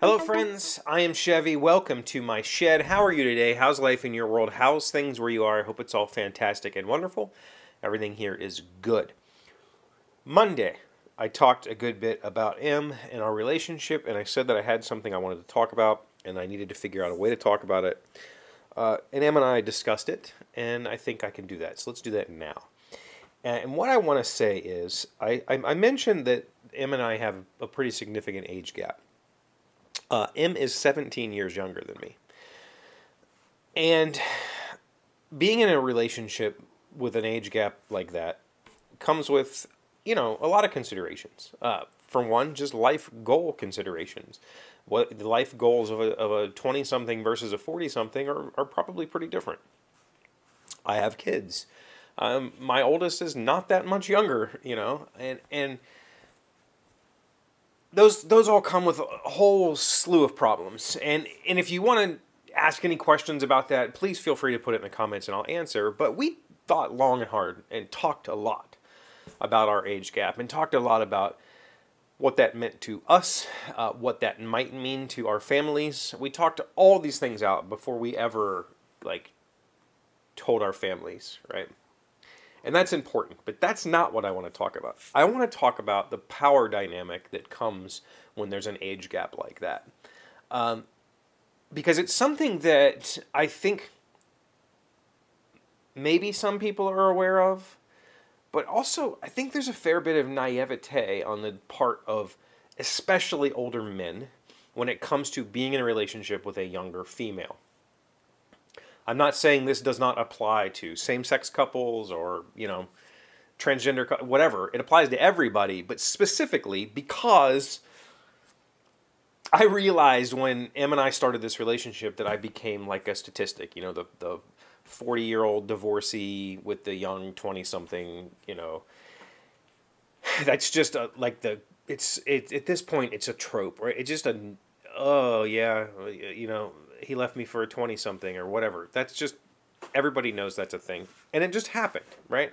Hello, friends. I am Chevee. Welcome to my shed. How are you today? How's life in your world? How's things where you are? I hope it's all fantastic and wonderful. Everything here is good. Monday, I talked a good bit about Em and our relationship, and I said that I had something I wanted to talk about, and I needed to figure out a way to talk about it. Uh, and Em and I discussed it, and I think I can do that. So let's do that now. And what I want to say is, I, I, I mentioned that Em and I have a pretty significant age gap. Uh, Em is 17 years younger than me. And being in a relationship with an age gap like that comes with, you know, a lot of considerations. Uh, for one, just life goal considerations. What the life goals of a, of a 20 something versus a 40 something are, are probably pretty different. I have kids. Um, my oldest is not that much younger, you know, and, and, those those all come with a whole slew of problems. And and if you want to ask any questions about that, please feel free to put it in the comments and I'll answer. But we thought long and hard and talked a lot about our age gap and talked a lot about what that meant to us, uh, what that might mean to our families. We talked all these things out before we ever like told our families, right? And that's important, but that's not what I want to talk about. I want to talk about the power dynamic that comes when there's an age gap like that. Um, because it's something that I think maybe some people are aware of, but also I think there's a fair bit of naivete on the part of especially older men when it comes to being in a relationship with a younger female. I'm not saying this does not apply to same-sex couples or, you know, transgender, whatever. It applies to everybody, but specifically because I realized when Em and I started this relationship that I became like a statistic, you know, the, the 40 year old divorcee with the young 20 something, you know, that's just a, like the, it's, it, at this point, it's a trope, right? It's just a, oh yeah, you know, he left me for a 20 something or whatever. That's just, everybody knows that's a thing. And it just happened, right?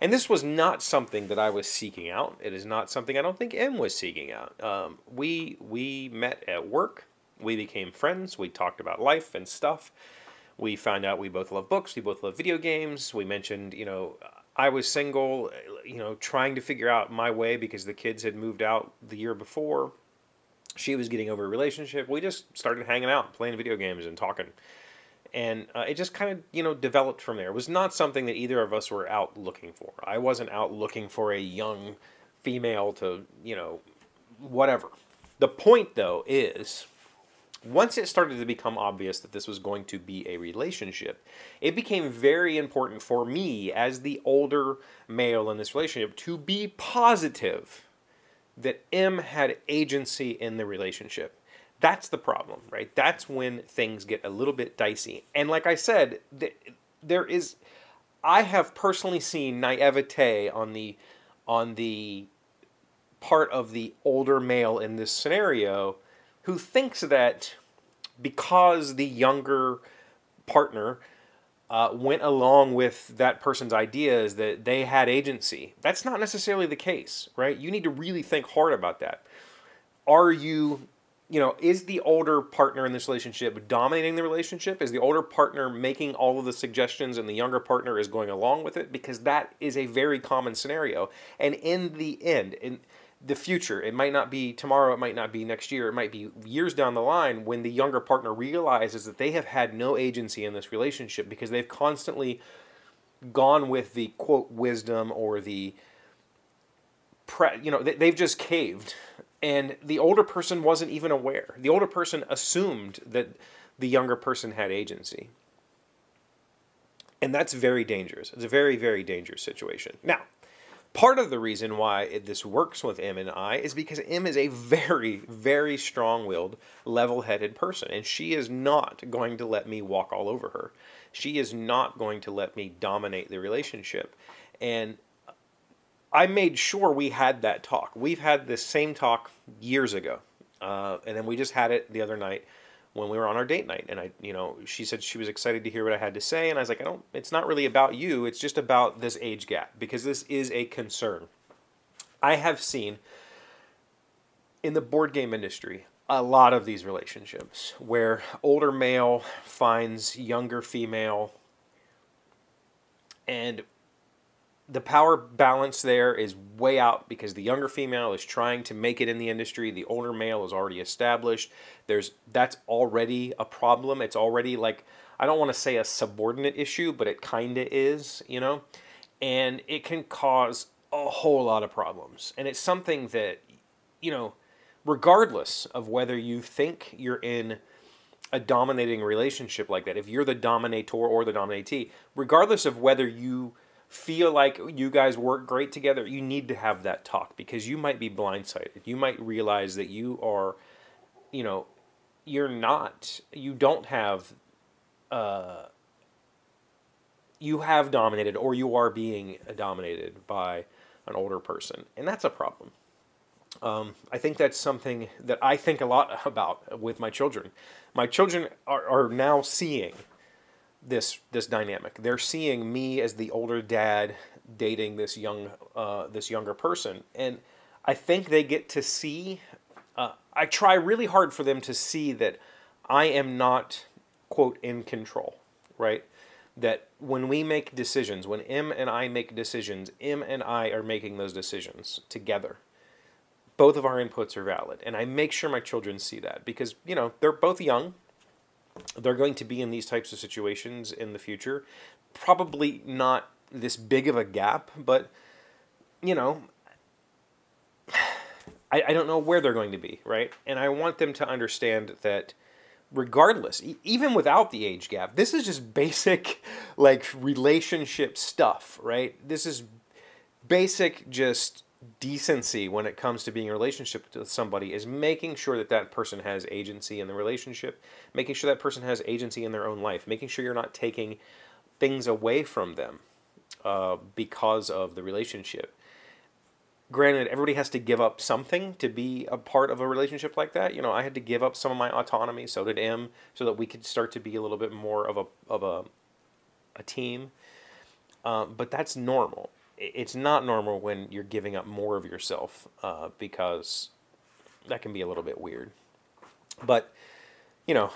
And this was not something that I was seeking out. It is not something I don't think Em was seeking out. Um, we, we met at work. We became friends. We talked about life and stuff. We found out we both love books. We both love video games. We mentioned, you know, I was single, you know, trying to figure out my way because the kids had moved out the year before she was getting over a relationship. We just started hanging out, playing video games, and talking. And uh, it just kind of, you know, developed from there. It was not something that either of us were out looking for. I wasn't out looking for a young female to, you know, whatever. The point, though, is once it started to become obvious that this was going to be a relationship, it became very important for me as the older male in this relationship to be positive that Em had agency in the relationship. That's the problem, right? That's when things get a little bit dicey. And like I said, there is I have personally seen naivete on the on the part of the older male in this scenario who thinks that because the younger partner uh, went along with that person's ideas that they had agency. That's not necessarily the case, right? You need to really think hard about that. Are you, you know, is the older partner in this relationship dominating the relationship? Is the older partner making all of the suggestions and the younger partner is going along with it? Because that is a very common scenario. And in the end, in the future. It might not be tomorrow, it might not be next year, it might be years down the line when the younger partner realizes that they have had no agency in this relationship because they've constantly gone with the quote wisdom or the pre, you know, they've just caved and the older person wasn't even aware. The older person assumed that the younger person had agency. And that's very dangerous. It's a very, very dangerous situation. Now, Part of the reason why this works with Em and I is because Em is a very, very strong-willed, level-headed person, and she is not going to let me walk all over her. She is not going to let me dominate the relationship. And I made sure we had that talk. We've had this same talk years ago, uh, and then we just had it the other night when we were on our date night, and I, you know, she said she was excited to hear what I had to say, and I was like, I don't. It's not really about you. It's just about this age gap because this is a concern. I have seen in the board game industry a lot of these relationships where older male finds younger female and the power balance there is way out because the younger female is trying to make it in the industry. The older male is already established. There's that's already a problem. It's already like i don't want to say a subordinate issue but it kind of is you know? And it can cause a whole lot of problems. And it's something that you know regardless of whether you think you're in a dominating relationship like that, if you're the dominator or the dominatee, regardless of whether you feel like you guys work great together, you need to have that talk because you might be blindsided. You might realize that you are, you know, you're not, you don't have, uh, you have dominated or you are being dominated by an older person. And that's a problem. Um, I think that's something that I think a lot about with my children. My children are, are now seeing this this dynamic. They're seeing me as the older dad dating this young uh, this younger person, and I think they get to see. Uh, I try really hard for them to see that I am not quote in control, right? That when we make decisions, when Em and I make decisions, Em and I are making those decisions together both of our inputs are valid. And I make sure my children see that because, you know, they're both young. They're going to be in these types of situations in the future. Probably not this big of a gap, but, you know, I, I don't know where they're going to be, right? And I want them to understand that regardless, even without the age gap, this is just basic, like, relationship stuff, right? This is basic, just decency when it comes to being in a relationship with somebody is making sure that that person has agency in the relationship, making sure that person has agency in their own life, making sure you're not taking things away from them uh, because of the relationship. Granted, everybody has to give up something to be a part of a relationship like that. You know, I had to give up some of my autonomy, so did Em, so that we could start to be a little bit more of a of a a team. Um, but that's normal it's not normal when you're giving up more of yourself uh, because that can be a little bit weird. But you know,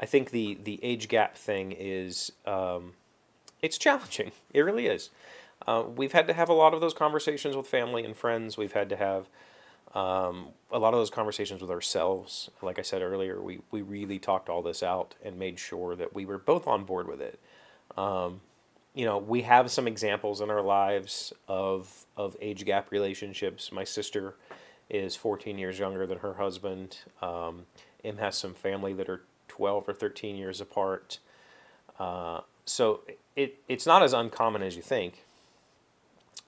I think the the age gap thing is um, it's challenging. It really is. Uh, we've had to have a lot of those conversations with family and friends. We've had to have um, a lot of those conversations with ourselves. Like I said earlier, we we really talked all this out and made sure that we were both on board with it. Um, you know, we have some examples in our lives of of age gap relationships. My sister is 14 years younger than her husband. Um, Em has some family that are 12 or 13 years apart. Uh, so it it's not as uncommon as you think.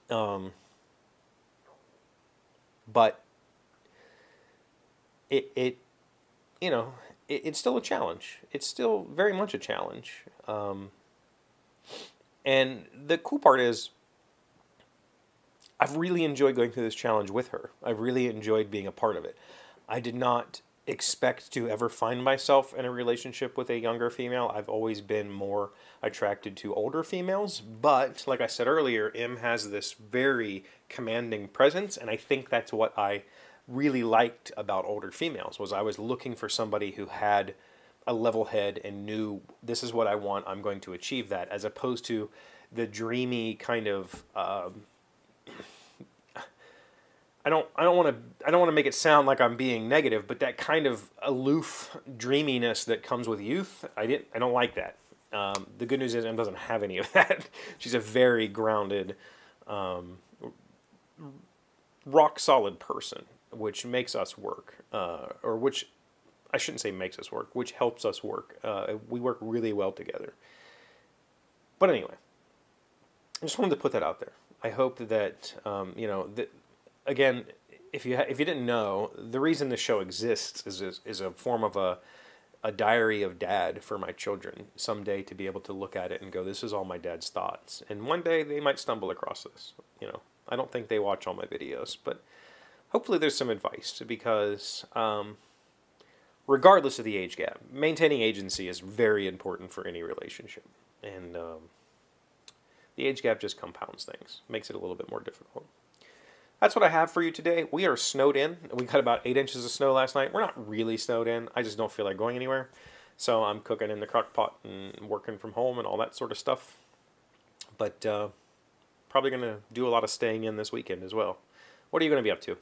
Um, but it it you know it, it's still a challenge. It's still very much a challenge. Um, and the cool part is, I've really enjoyed going through this challenge with her. I've really enjoyed being a part of it. I did not expect to ever find myself in a relationship with a younger female. I've always been more attracted to older females, but like I said earlier, Em has this very commanding presence, and I think that's what I really liked about older females was I was looking for somebody who had a level head and knew this is what I want. I'm going to achieve that, as opposed to the dreamy kind of. Um, I don't. I don't want to. I don't want to make it sound like I'm being negative, but that kind of aloof dreaminess that comes with youth, I didn't. I don't like that. Um, the good news is Em doesn't have any of that. She's a very grounded, um, rock solid person, which makes us work, uh, or which I shouldn't say makes us work, which helps us work. Uh, we work really well together. But anyway, I just wanted to put that out there. I hope that um, you know that again. If you ha- if you didn't know, the reason the show exists is is, is a form of a a diary of dad for my children someday to be able to look at it and go, this is all my dad's thoughts. And one day they might stumble across this. You know, I don't think they watch all my videos, but hopefully there's some advice because um, regardless of the age gap. Maintaining agency is very important for any relationship. And um, the age gap just compounds things, makes it a little bit more difficult. That's what I have for you today. We are snowed in. We got about eight inches of snow last night. We're not really snowed in. I just don't feel like going anywhere. So I'm cooking in the crock pot and working from home and all that sort of stuff. But uh, probably going to do a lot of staying in this weekend as well. What are you going to be up to?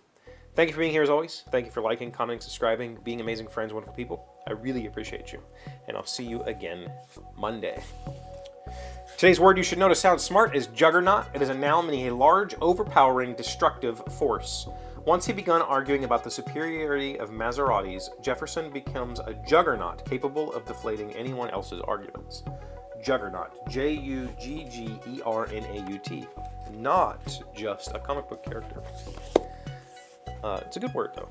Thank you for being here as always. Thank you for liking, commenting, subscribing, being amazing friends, wonderful people. I really appreciate you. And I'll see you again Monday. Today's word you should know to sound smart is juggernaut. It is a noun meaning a large, overpowering, destructive force. Once he begun arguing about the superiority of Maseratis, Jefferson becomes a juggernaut capable of deflating anyone else's arguments. Juggernaut. J U G G E R N A U T. Not just a comic book character. Uh, it's a good word, though.